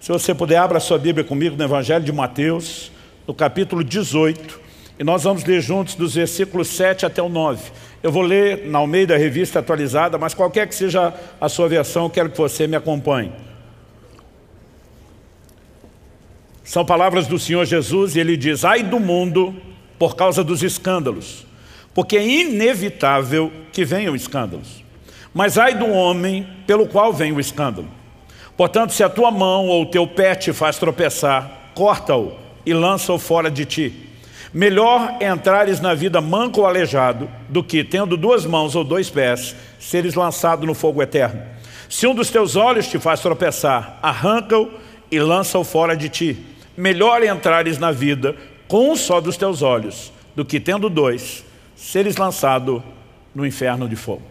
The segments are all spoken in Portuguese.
Se você puder, abra sua Bíblia comigo no Evangelho de Mateus, no capítulo 18, e nós vamos ler juntos dos versículos 7 até o 9. Eu vou ler na Almeida Revista Atualizada, mas qualquer que seja a sua versão, eu quero que você me acompanhe. São palavras do Senhor Jesus e ele diz, ai do mundo por causa dos escândalos, porque é inevitável que venham escândalos. Mas ai do homem pelo qual vem o escândalo. Portanto, se a tua mão ou o teu pé te faz tropeçar, corta-o e lança-o fora de ti. Melhor entrares na vida manco ou aleijado do que, tendo duas mãos ou dois pés, seres lançado no fogo eterno. Se um dos teus olhos te faz tropeçar, arranca-o e lança-o fora de ti. Melhor entrares na vida com um só dos teus olhos, do que tendo dois, seres lançado no inferno de fogo.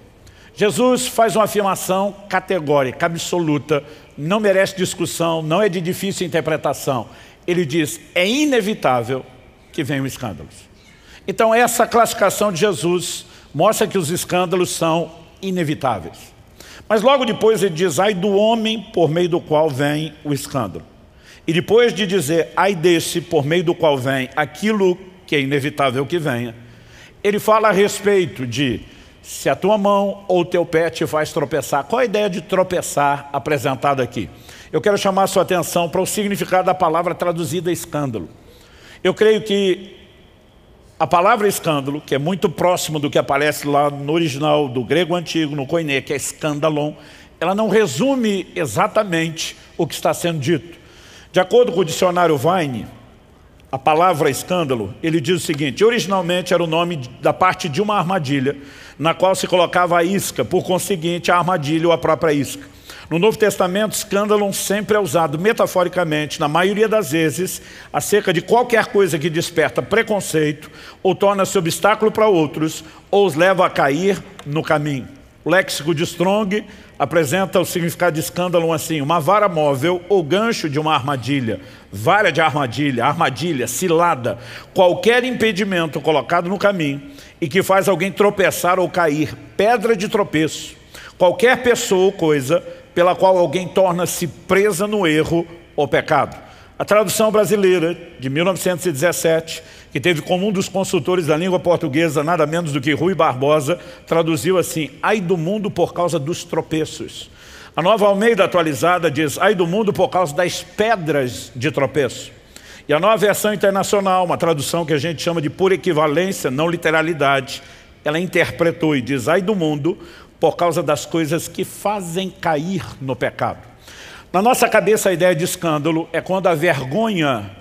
Jesus faz uma afirmação categórica, absoluta, não merece discussão, não é de difícil interpretação. Ele diz, é inevitável que venham escândalos. Então essa classificação de Jesus mostra que os escândalos são inevitáveis. Mas logo depois ele diz, ai do homem por meio do qual vem o escândalo. E depois de dizer, ai desse por meio do qual vem aquilo que é inevitável que venha, ele fala a respeito de se a tua mão ou o teu pé te faz tropeçar. Qual a ideia de tropeçar apresentada aqui? Eu quero chamar a sua atenção para o significado da palavra traduzida escândalo. Eu creio que a palavra escândalo, que é muito próximo do que aparece lá no original do grego antigo, no koiné, que é escandalon, ela não resume exatamente o que está sendo dito. De acordo com o dicionário Vine, a palavra escândalo, ele diz o seguinte, originalmente era o nome da parte de uma armadilha, na qual se colocava a isca, por conseguinte a armadilha ou a própria isca. No Novo Testamento, escândalo sempre é usado metaforicamente, na maioria das vezes, acerca de qualquer coisa que desperta preconceito ou torna-se obstáculo para outros ou os leva a cair no caminho. O léxico de Strong apresenta o significado de escândalo assim, uma vara móvel ou gancho de uma armadilha, vara de armadilha, armadilha, cilada, qualquer impedimento colocado no caminho e que faz alguém tropeçar ou cair, pedra de tropeço, qualquer pessoa ou coisa pela qual alguém torna-se presa no erro ou pecado. A tradução brasileira, de 1917, que teve como um dos consultores da língua portuguesa, nada menos do que Rui Barbosa, traduziu assim, ai do mundo por causa dos tropeços. A nova Almeida atualizada diz, ai do mundo por causa das pedras de tropeço. E a nova versão internacional, uma tradução que a gente chama de pura equivalência, não literalidade, ela interpretou e diz, ai do mundo por causa das coisas que fazem cair no pecado. Na nossa cabeça a ideia de escândalo é quando a vergonha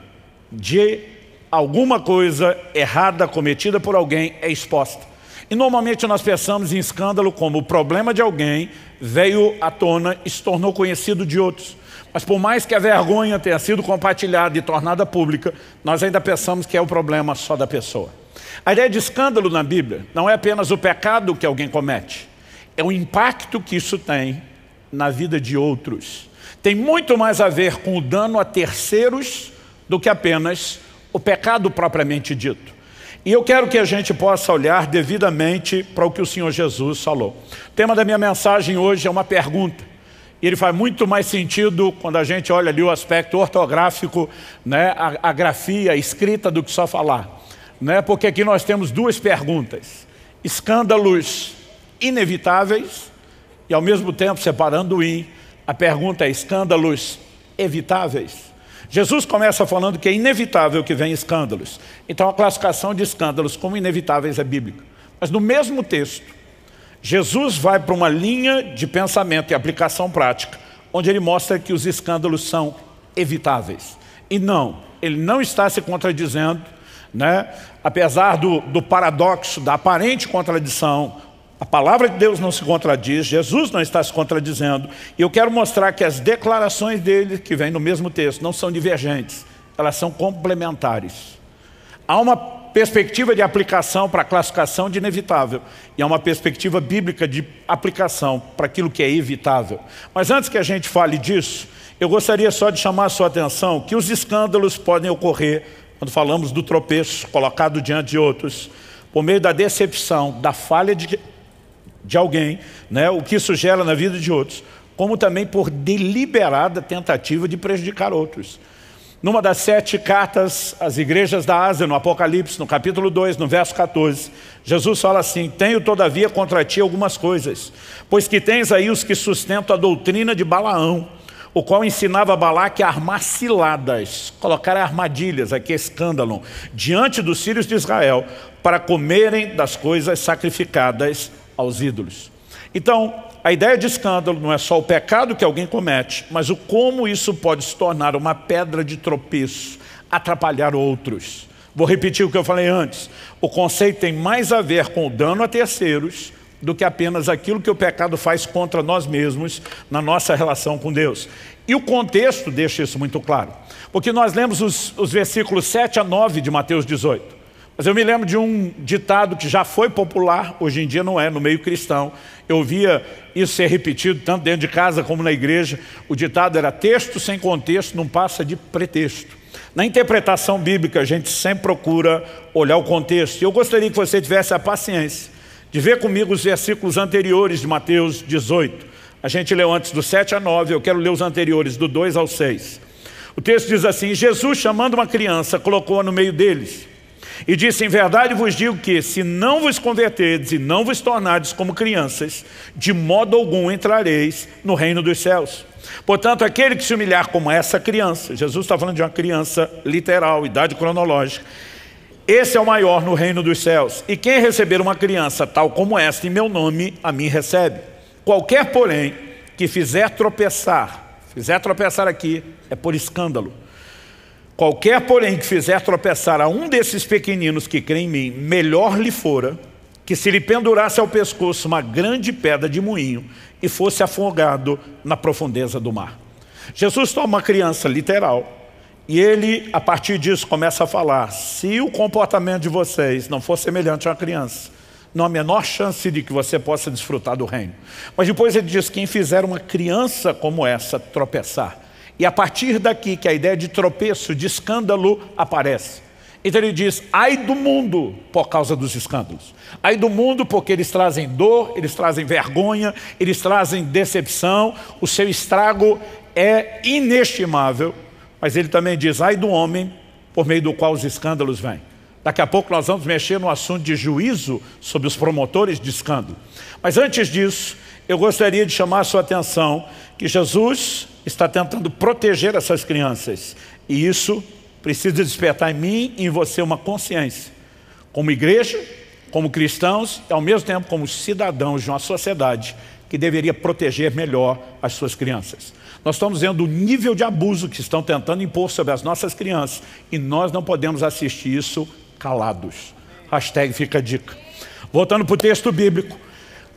de alguma coisa errada cometida por alguém é exposta. E normalmente nós pensamos em escândalo como o problema de alguém veio à tona e se tornou conhecido de outros. Mas por mais que a vergonha tenha sido compartilhada e tornada pública, nós ainda pensamos que é o problema só da pessoa. A ideia de escândalo na Bíblia não é apenas o pecado que alguém comete, é o impacto que isso tem na vida de outros. Tem muito mais a ver com o dano a terceiros do que apenas o pecado propriamente dito. E eu quero que a gente possa olhar devidamente para o que o Senhor Jesus falou. O tema da minha mensagem hoje é uma pergunta. E ele faz muito mais sentido quando a gente olha ali o aspecto ortográfico, né, a, a grafia, a escrita do que só falar. Né, porque aqui nós temos duas perguntas. Escândalos inevitáveis e ao mesmo tempo, separando o in, a pergunta é escândalos evitáveis. Jesus começa falando que é inevitável que venha escândalos. Então a classificação de escândalos como inevitáveis é bíblica. Mas no mesmo texto, Jesus vai para uma linha de pensamento e aplicação prática, onde ele mostra que os escândalos são evitáveis. E não, ele não está se contradizendo, né? apesar do, do paradoxo, da aparente contradição a palavra de Deus não se contradiz, Jesus não está se contradizendo. E eu quero mostrar que as declarações dele, que vem no mesmo texto, não são divergentes, elas são complementares. Há uma perspectiva de aplicação para a classificação de inevitável e há uma perspectiva bíblica de aplicação para aquilo que é evitável. Mas antes que a gente fale disso, eu gostaria só de chamar a sua atenção que os escândalos podem ocorrer quando falamos do tropeço colocado diante de outros, por meio da decepção, da falha de de alguém, né, o que isso gera na vida de outros, como também por deliberada tentativa de prejudicar outros. Numa das sete cartas às igrejas da Ásia, no Apocalipse, no capítulo 2, no verso 14, Jesus fala assim, Tenho todavia contra ti algumas coisas, pois que tens aí os que sustentam a doutrina de Balaão, o qual ensinava Balaque a armar ciladas, colocar armadilhas, aqui escândalo, diante dos filhos de Israel, para comerem das coisas sacrificadas aos ídolos. Então, a ideia de escândalo não é só o pecado que alguém comete, mas o como isso pode se tornar uma pedra de tropeço, atrapalhar outros. Vou repetir o que eu falei antes. O conceito tem mais a ver com o dano a terceiros do que apenas aquilo que o pecado faz contra nós mesmos na nossa relação com Deus. E o contexto deixa isso muito claro. Porque nós lemos os, os versículos 7 a 9 de Mateus 18. Mas eu me lembro de um ditado que já foi popular, hoje em dia não é, no meio cristão. Eu ouvia isso ser repetido tanto dentro de casa como na igreja. O ditado era texto sem contexto não passa de pretexto. Na interpretação bíblica a gente sempre procura olhar o contexto. E eu gostaria que você tivesse a paciência de ver comigo os versículos anteriores de Mateus 18. A gente leu antes do 7 a 9, eu quero ler os anteriores, do 2 ao 6. O texto diz assim, Jesus chamando uma criança, colocou-a no meio deles e disse, em verdade vos digo que, se não vos converterdes e não vos tornardes como crianças, de modo algum entrareis no reino dos céus. Portanto, aquele que se humilhar como essa criança, Jesus está falando de uma criança literal, idade cronológica, esse é o maior no reino dos céus. E quem receber uma criança tal como esta em meu nome, a mim recebe. Qualquer, porém, que fizer tropeçar, fizer tropeçar aqui, é por escândalo Qualquer, porém, que fizer tropeçar a um desses pequeninos que crê em mim, melhor lhe fora que se lhe pendurasse ao pescoço uma grande pedra de moinho e fosse afogado na profundeza do mar. Jesus toma uma criança literal e ele, a partir disso, começa a falar, se o comportamento de vocês não for semelhante a uma criança, não há menor chance de que você possa desfrutar do reino. Mas depois ele diz, quem fizer uma criança como essa tropeçar, e a partir daqui que a ideia de tropeço, de escândalo aparece. Então ele diz, ai do mundo por causa dos escândalos. Ai do mundo porque eles trazem dor, eles trazem vergonha, eles trazem decepção, o seu estrago é inestimável. Mas ele também diz, ai do homem por meio do qual os escândalos vêm. Daqui a pouco nós vamos mexer no assunto de juízo sobre os promotores de escândalo. Mas antes disso, eu gostaria de chamar a sua atenção que Jesus está tentando proteger essas crianças. E isso precisa despertar em mim e em você uma consciência. Como igreja, como cristãos e ao mesmo tempo como cidadãos de uma sociedade que deveria proteger melhor as suas crianças. Nós estamos vendo o nível de abuso que estão tentando impor sobre as nossas crianças e nós não podemos assistir isso calados. Hashtag fica a dica. Voltando para o texto bíblico,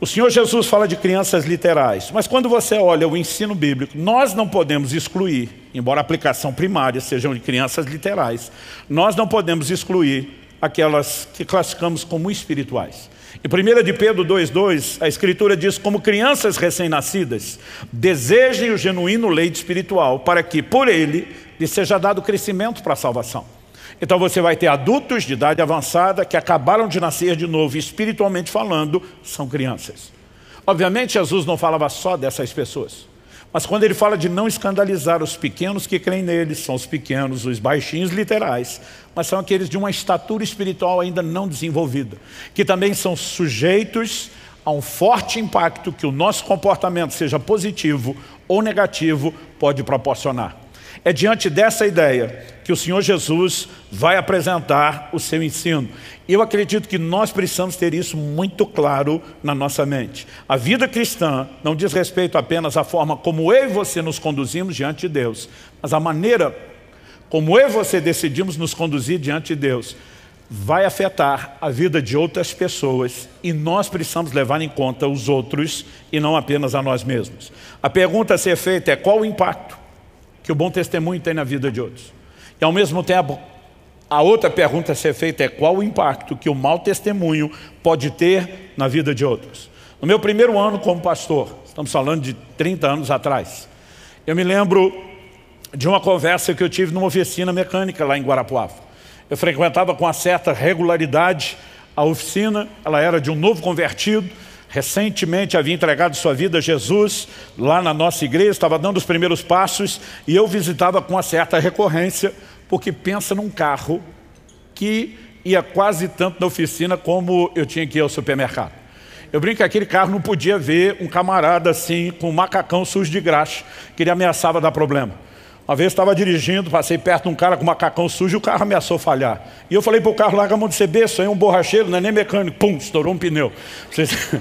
o Senhor Jesus fala de crianças literais, mas quando você olha o ensino bíblico, nós não podemos excluir, embora a aplicação primária sejam de crianças literais, nós não podemos excluir aquelas que classificamos como espirituais. Em 1 de Pedro 2,2, a Escritura diz, como crianças recém-nascidas, desejem o genuíno leite espiritual, para que, por ele, lhe seja dado crescimento para a salvação. Então você vai ter adultos de idade avançada que acabaram de nascer de novo, espiritualmente falando, são crianças. Obviamente Jesus não falava só dessas pessoas. Mas quando ele fala de não escandalizar os pequenos que creem nele, são os pequenos, os baixinhos literais, mas são aqueles de uma estatura espiritual ainda não desenvolvida, que também são sujeitos a um forte impacto que o nosso comportamento, seja positivo ou negativo, pode proporcionar. É diante dessa ideia que o Senhor Jesus vai apresentar o seu ensino. E eu acredito que nós precisamos ter isso muito claro na nossa mente. A vida cristã não diz respeito apenas à forma como eu e você nos conduzimos diante de Deus, mas a maneira como eu e você decidimos nos conduzir diante de Deus vai afetar a vida de outras pessoas e nós precisamos levar em conta os outros e não apenas a nós mesmos. A pergunta a ser feita é qual o impacto que o bom testemunho tem na vida de outros. E ao mesmo tempo, a outra pergunta a ser feita é qual o impacto que o mau testemunho pode ter na vida de outros. No meu primeiro ano como pastor, estamos falando de 30 anos atrás, eu me lembro de uma conversa que eu tive numa oficina mecânica lá em Guarapuava. Eu frequentava com uma certa regularidade a oficina, ela era de um novo convertido, recentemente havia entregado sua vida a Jesus lá na nossa igreja, estava dando os primeiros passos e eu visitava com uma certa recorrência, porque pensa num carro que ia quase tanto na oficina como eu tinha que ir ao supermercado. Eu brinco que aquele carro não podia ver um camarada assim, com um macacão sujo de graxa, que ele ameaçava dar problema. Uma vez estava dirigindo, passei perto de um cara com macacão sujo e o carro ameaçou falhar. E eu falei para o carro, larga a mão de isso aí é um borracheiro, não é nem mecânico. Pum, estourou um pneu. Vocês,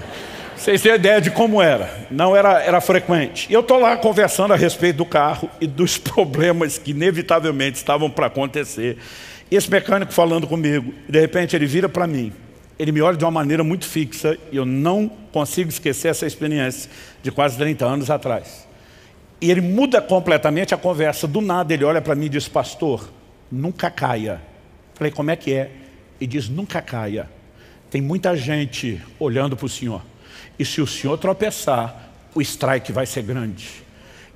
vocês têm ideia de como era. Não era, era frequente. E eu estou lá conversando a respeito do carro e dos problemas que inevitavelmente estavam para acontecer. E esse mecânico falando comigo, de repente ele vira para mim ele me olha de uma maneira muito fixa e eu não consigo esquecer essa experiência de quase 30 anos atrás. E ele muda completamente a conversa. Do nada ele olha para mim e diz, pastor, nunca caia. Falei, como é que é? E diz, nunca caia. Tem muita gente olhando para o senhor. E se o senhor tropeçar, o strike vai ser grande.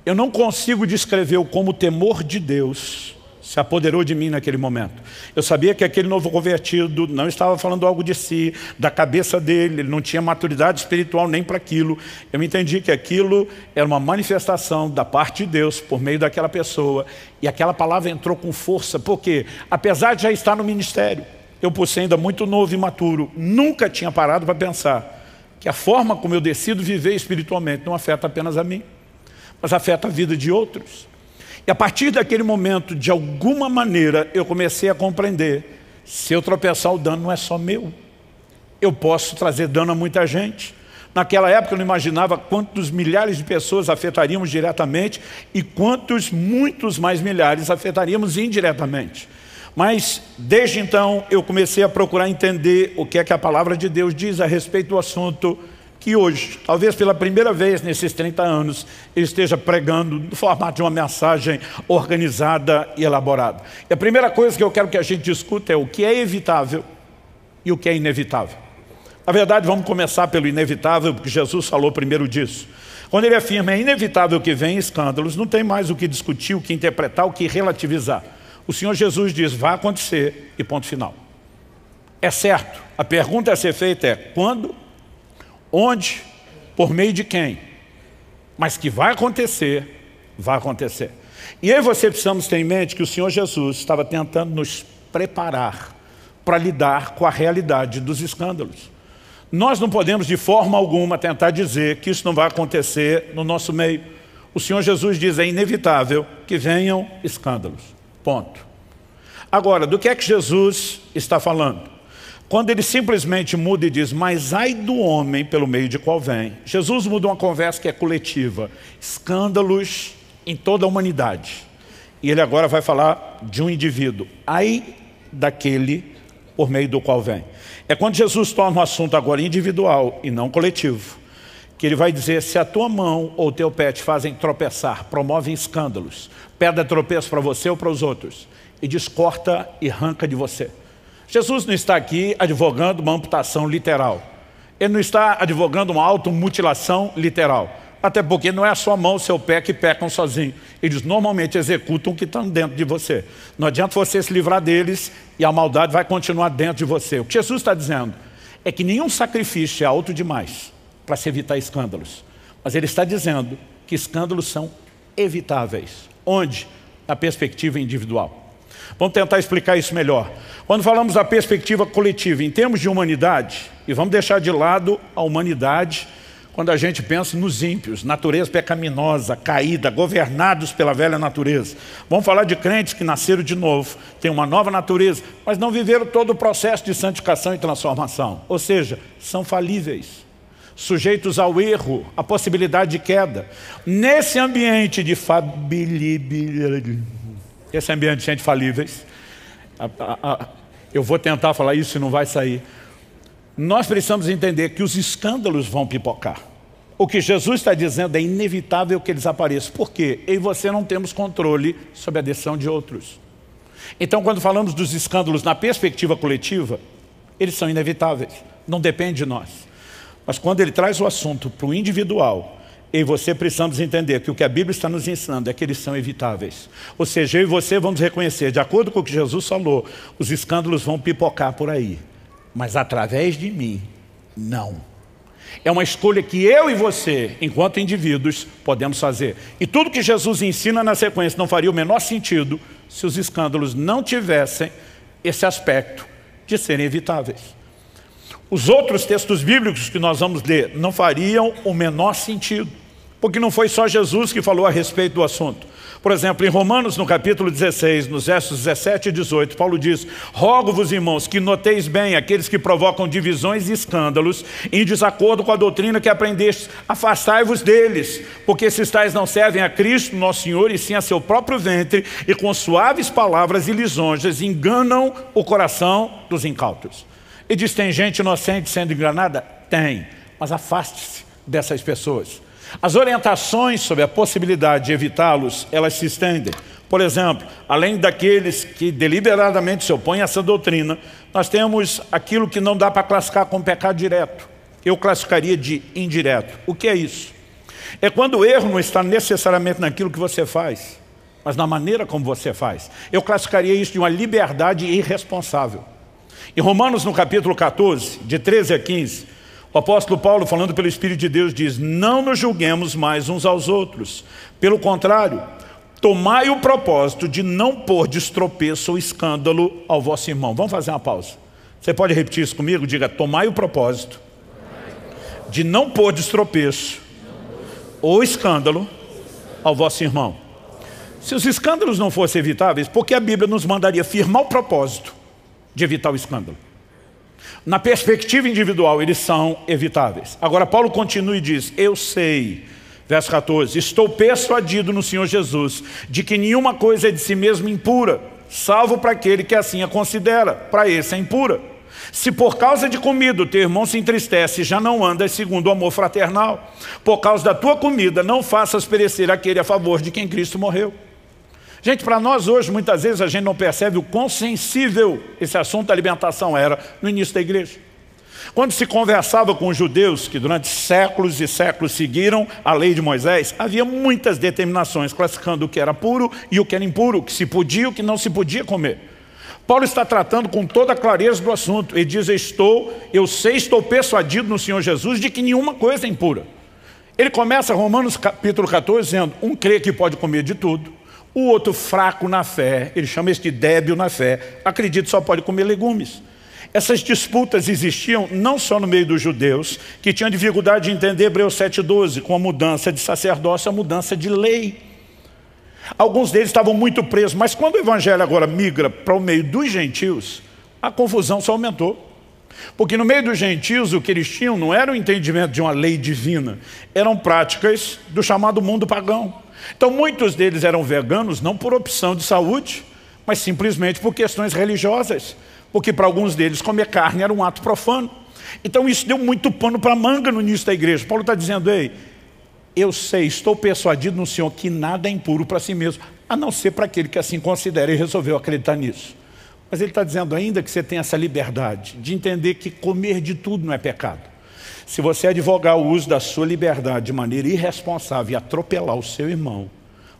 Eu não consigo descrever como o temor de Deus se apoderou de mim naquele momento. Eu sabia que aquele novo convertido não estava falando algo de si, da cabeça dele, ele não tinha maturidade espiritual nem para aquilo. Eu entendi que aquilo era uma manifestação da parte de Deus por meio daquela pessoa. E aquela palavra entrou com força, porque apesar de já estar no ministério, eu por ser ainda muito novo e maturo, nunca tinha parado para pensar que a forma como eu decido viver espiritualmente não afeta apenas a mim, mas afeta a vida de outros. E a partir daquele momento, de alguma maneira, eu comecei a compreender, se eu tropeçar, o dano não é só meu. Eu posso trazer dano a muita gente. Naquela época eu não imaginava quantos milhares de pessoas afetaríamos diretamente e quantos, muitos mais milhares afetaríamos indiretamente. Mas, desde então, eu comecei a procurar entender o que é que a palavra de Deus diz a respeito do assunto que hoje, talvez pela primeira vez nesses 30 anos, ele esteja pregando no formato de uma mensagem organizada e elaborada. E a primeira coisa que eu quero que a gente discuta é o que é evitável e o que é inevitável. Na verdade, vamos começar pelo inevitável, porque Jesus falou primeiro disso. Quando ele afirma é inevitável que venham escândalos, não tem mais o que discutir, o que interpretar, o que relativizar. O Senhor Jesus diz, vai acontecer e ponto final. É certo, a pergunta a ser feita é, quando Onde? Por meio de quem? Mas que vai acontecer, vai acontecer. E aí você precisamos ter em mente que o Senhor Jesus estava tentando nos preparar para lidar com a realidade dos escândalos. Nós não podemos de forma alguma tentar dizer que isso não vai acontecer no nosso meio. O Senhor Jesus diz, é inevitável que venham escândalos. Ponto. Agora, do que é que Jesus está falando? Quando ele simplesmente muda e diz, mas ai do homem pelo meio de qual vem. Jesus muda uma conversa que é coletiva. Escândalos em toda a humanidade. E ele agora vai falar de um indivíduo. Ai daquele por meio do qual vem. É quando Jesus torna o assunto agora individual e não coletivo. Que ele vai dizer, se a tua mão ou o teu pé te fazem tropeçar, promovem escândalos, pedra tropeço para você ou para os outros, e descorta e arranca de você. Jesus não está aqui advogando uma amputação literal. Ele não está advogando uma automutilação literal. Até porque não é a sua mão, seu pé que pecam sozinho. Eles normalmente executam o que estão dentro de você. Não adianta você se livrar deles e a maldade vai continuar dentro de você. O que Jesus está dizendo é que nenhum sacrifício é alto demais para se evitar escândalos. Mas ele está dizendo que escândalos são evitáveis. Onde? Na perspectiva individual. Vamos tentar explicar isso melhor. Quando falamos da perspectiva coletiva, em termos de humanidade, e vamos deixar de lado a humanidade quando a gente pensa nos ímpios, natureza pecaminosa, caída, governados pela velha natureza. Vamos falar de crentes que nasceram de novo, têm uma nova natureza, mas não viveram todo o processo de santificação e transformação. Ou seja, são falíveis, sujeitos ao erro, à possibilidade de queda. Nesse ambiente de fabilibilidade, esse ambiente de gente falíveis, eu vou tentar falar isso e não vai sair. Nós precisamos entender que os escândalos vão pipocar. O que Jesus está dizendo é inevitável que eles apareçam. Por quê? Eu e você não temos controle sobre a decisão de outros. Então, quando falamos dos escândalos na perspectiva coletiva, eles são inevitáveis. Não depende de nós. Mas quando ele traz o assunto para o individual, e você precisamos entender que o que a Bíblia está nos ensinando é que eles são evitáveis. Ou seja, eu e você vamos reconhecer, de acordo com o que Jesus falou, os escândalos vão pipocar por aí. Mas através de mim, não. É uma escolha que eu e você, enquanto indivíduos, podemos fazer. E tudo que Jesus ensina na sequência não faria o menor sentido se os escândalos não tivessem esse aspecto de serem evitáveis. Os outros textos bíblicos que nós vamos ler não fariam o menor sentido, porque não foi só Jesus que falou a respeito do assunto. Por exemplo, em Romanos, no capítulo 16, nos versos 17 e 18, Paulo diz, Rogo-vos, irmãos, que noteis bem aqueles que provocam divisões e escândalos em desacordo com a doutrina que aprendestes, afastai-vos deles, porque esses tais não servem a Cristo, nosso Senhor, e sim a seu próprio ventre, e com suaves palavras e lisonjas enganam o coração dos incautos. E diz, tem gente inocente sendo enganada? Tem, mas afaste-se dessas pessoas. As orientações sobre a possibilidade de evitá-los, elas se estendem. Por exemplo, além daqueles que deliberadamente se opõem a essa doutrina, nós temos aquilo que não dá para classificar como pecado direto. Eu classificaria de indireto. O que é isso? É quando o erro não está necessariamente naquilo que você faz, mas na maneira como você faz. Eu classificaria isso de uma liberdade irresponsável. Em Romanos, no capítulo 14, de 13 a 15, o apóstolo Paulo, falando pelo Espírito de Deus, diz, não nos julguemos mais uns aos outros. Pelo contrário, tomai o propósito de não pôr destropeço ou escândalo ao vosso irmão. Vamos fazer uma pausa. Você pode repetir isso comigo? Diga, tomai o propósito de não pôr destropeço ou escândalo ao vosso irmão. Se os escândalos não fossem evitáveis, por que a Bíblia nos mandaria firmar o propósito de evitar o escândalo? Na perspectiva individual, eles são evitáveis. Agora, Paulo continua e diz, eu sei, verso 14, estou persuadido no Senhor Jesus, de que nenhuma coisa é de si mesmo impura, salvo para aquele que assim a considera, para esse é impura. Se por causa de comida o teu irmão se entristece, já não andas segundo o amor fraternal. Por causa da tua comida, não faças perecer aquele a favor de quem Cristo morreu. Gente, para nós hoje, muitas vezes a gente não percebe o quão sensível esse assunto da alimentação era no início da igreja. Quando se conversava com os judeus, que durante séculos e séculos seguiram a lei de Moisés, havia muitas determinações classificando o que era puro e o que era impuro, o que se podia e o que não se podia comer. Paulo está tratando com toda a clareza do assunto. Ele diz, estou, eu sei, estou persuadido no Senhor Jesus de que nenhuma coisa é impura. Ele começa Romanos capítulo 14 dizendo, um crê que pode comer de tudo, o outro fraco na fé, ele chama este débil na fé, acredita só pode comer legumes. Essas disputas existiam não só no meio dos judeus, que tinham dificuldade de entender Hebreus 7,12, com a mudança de sacerdócio, a mudança de lei. Alguns deles estavam muito presos, mas quando o evangelho agora migra para o meio dos gentios, a confusão só aumentou. Porque no meio dos gentios o que eles tinham não era o entendimento de uma lei divina, eram práticas do chamado mundo pagão. Então muitos deles eram veganos não por opção de saúde, mas simplesmente por questões religiosas, porque para alguns deles comer carne era um ato profano. Então isso deu muito pano para manga no início da igreja. Paulo está dizendo, ei, eu sei, estou persuadido no Senhor que nada é impuro para si mesmo, a não ser para aquele que assim considera e resolveu acreditar nisso. Mas ele está dizendo ainda que você tem essa liberdade de entender que comer de tudo não é pecado. Se você advogar o uso da sua liberdade de maneira irresponsável e atropelar o seu irmão,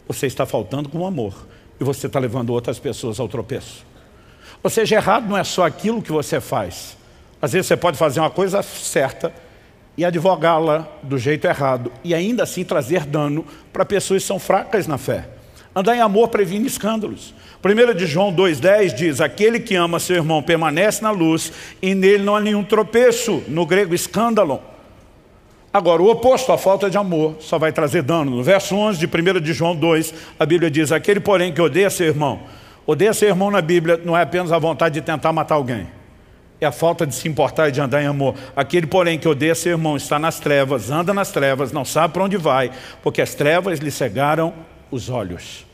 você está faltando com amor e você está levando outras pessoas ao tropeço. Ou seja, errado não é só aquilo que você faz. Às vezes você pode fazer uma coisa certa e advogá-la do jeito errado e ainda assim trazer dano para pessoas que são fracas na fé. Andar em amor previne escândalos. 1 de João 2,10 diz, aquele que ama seu irmão permanece na luz e nele não há nenhum tropeço, no grego escândalo. Agora, o oposto, a falta de amor, só vai trazer dano. No verso 11 de 1 de João 2, a Bíblia diz, aquele porém que odeia seu irmão, odeia seu irmão na Bíblia não é apenas a vontade de tentar matar alguém, é a falta de se importar e de andar em amor. Aquele, porém, que odeia seu irmão está nas trevas, anda nas trevas, não sabe para onde vai, porque as trevas lhe cegaram os olhos.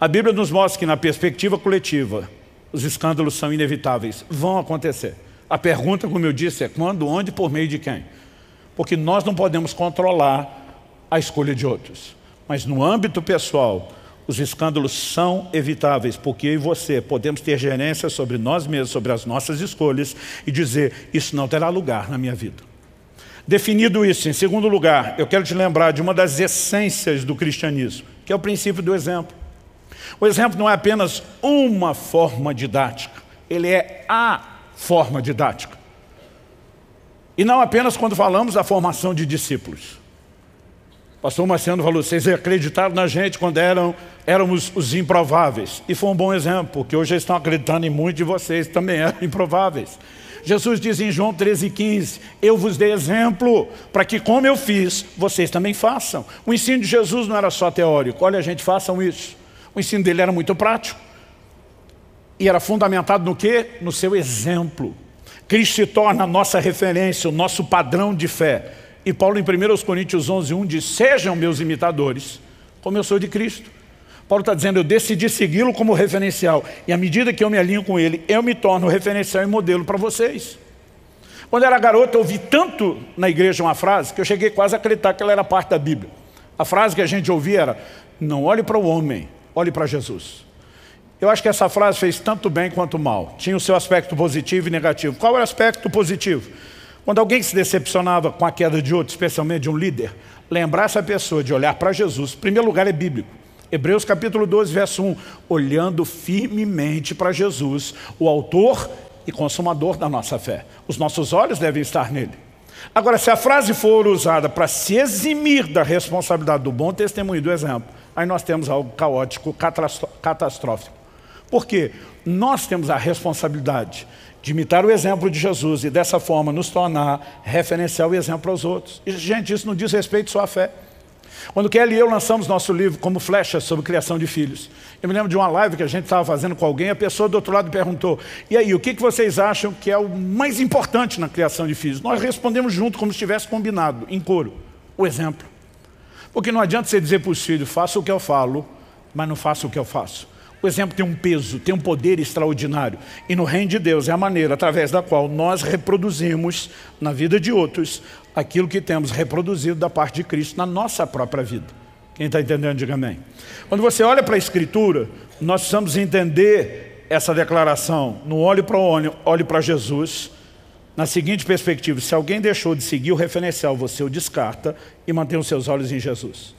A Bíblia nos mostra que na perspectiva coletiva, os escândalos são inevitáveis, vão acontecer. A pergunta, como eu disse, é quando, onde, por meio de quem? Porque nós não podemos controlar a escolha de outros. Mas no âmbito pessoal, os escândalos são evitáveis, porque eu e você podemos ter gerência sobre nós mesmos, sobre as nossas escolhas e dizer, isso não terá lugar na minha vida. Definido isso, em segundo lugar, eu quero te lembrar de uma das essências do cristianismo, que é o princípio do exemplo. O exemplo não é apenas uma forma didática, ele é a forma didática. E não apenas quando falamos da formação de discípulos. O pastor Marciano falou, vocês acreditaram na gente quando eram, éramos os improváveis. E foi um bom exemplo, porque hoje eles estão acreditando em muitos de vocês também eram improváveis. Jesus diz em João 13,15, eu vos dei exemplo para que como eu fiz, vocês também façam. O ensino de Jesus não era só teórico, olha a gente, façam isso. O ensino dele era muito prático. E era fundamentado no quê? No seu exemplo. Cristo se torna a nossa referência, o nosso padrão de fé. E Paulo em 1 Coríntios 11, 1 diz, sejam meus imitadores, como eu sou de Cristo. Paulo está dizendo, eu decidi segui-lo como referencial. E à medida que eu me alinho com ele, eu me torno referencial e modelo para vocês. Quando era garoto, eu ouvi tanto na igreja uma frase que eu cheguei quase a acreditar que ela era parte da Bíblia. A frase que a gente ouvia era, não olhe para o homem, olhe para Jesus. Eu acho que essa frase fez tanto bem quanto mal. Tinha o seu aspecto positivo e negativo. Qual era o aspecto positivo? Quando alguém se decepcionava com a queda de outro, especialmente de um líder, lembrar essa pessoa de olhar para Jesus, em primeiro lugar é bíblico. Hebreus capítulo 12, verso 1, olhando firmemente para Jesus, o autor e consumador da nossa fé. Os nossos olhos devem estar nele. Agora, se a frase for usada para se eximir da responsabilidade do bom testemunho do exemplo, aí nós temos algo caótico, catastrófico. Por quê? Nós temos a responsabilidade de imitar o exemplo de Jesus e dessa forma nos tornar referencial e exemplo aos outros. E, gente, isso não diz respeito só à fé. Quando Kelly e eu lançamos nosso livro como flecha sobre criação de filhos, eu me lembro de uma live que a gente estava fazendo com alguém, a pessoa do outro lado perguntou, e aí, o que, vocês acham que é o mais importante na criação de filhos? Nós respondemos junto, como se tivesse combinado, em coro, o exemplo. Porque não adianta você dizer para os filhos, faça o que eu falo, mas não faça o que eu faço. O exemplo tem um peso, tem um poder extraordinário. E no reino de Deus é a maneira através da qual nós reproduzimos na vida de outros aquilo que temos reproduzido da parte de Cristo na nossa própria vida. Quem está entendendo, diga amém. Quando você olha para a Escritura, nós precisamos entender essa declaração. No olho para o olho, olhe para Jesus, na seguinte perspectiva, se alguém deixou de seguir o referencial, você o descarta e mantém os seus olhos em Jesus.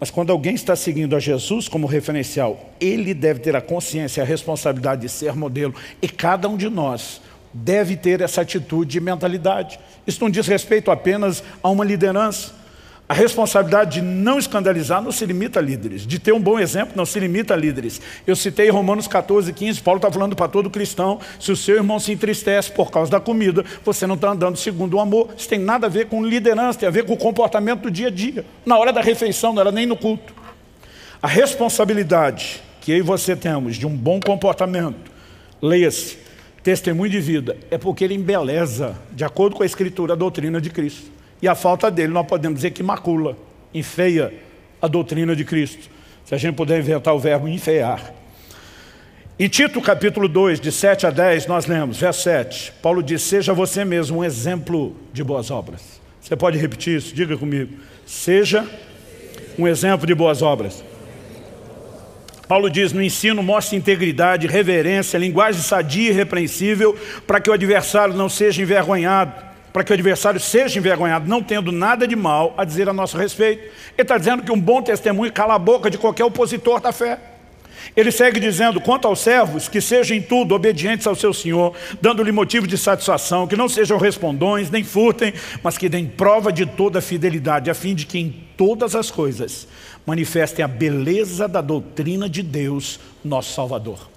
Mas quando alguém está seguindo a Jesus como referencial, ele deve ter a consciência e a responsabilidade de ser modelo. E cada um de nós deve ter essa atitude e mentalidade. Isso não diz respeito apenas a uma liderança. A responsabilidade de não escandalizar não se limita a líderes, de ter um bom exemplo não se limita a líderes. Eu citei Romanos 14, 15, Paulo está falando para todo cristão, se o seu irmão se entristece por causa da comida, você não está andando segundo o amor. Isso tem nada a ver com liderança, tem a ver com o comportamento do dia a dia. Na hora da refeição, não era nem no culto. A responsabilidade que eu e você temos de um bom comportamento, leia-se, testemunho de vida, é porque ele embeleza, de acordo com a Escritura, a doutrina de Cristo. E a falta dele, nós podemos dizer que macula, enfeia a doutrina de Cristo. Se a gente puder inventar o verbo enfeiar. Em Tito capítulo 2, de 7 a 10, nós lemos, verso 7, Paulo diz, seja você mesmo um exemplo de boas obras. Você pode repetir isso? Diga comigo. Seja um exemplo de boas obras. Paulo diz, no ensino mostre integridade, reverência, linguagem sadia e repreensível, para que o adversário não seja envergonhado para que o adversário seja envergonhado, não tendo nada de mal a dizer a nosso respeito. Ele está dizendo que um bom testemunho cala a boca de qualquer opositor da fé. Ele segue dizendo, quanto aos servos, que sejam em tudo obedientes ao seu Senhor, dando-lhe motivo de satisfação, que não sejam respondões, nem furtem, mas que deem prova de toda fidelidade, a fim de que em todas as coisas manifestem a beleza da doutrina de Deus, nosso Salvador.